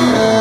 Yeah.